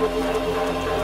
ハハハハ!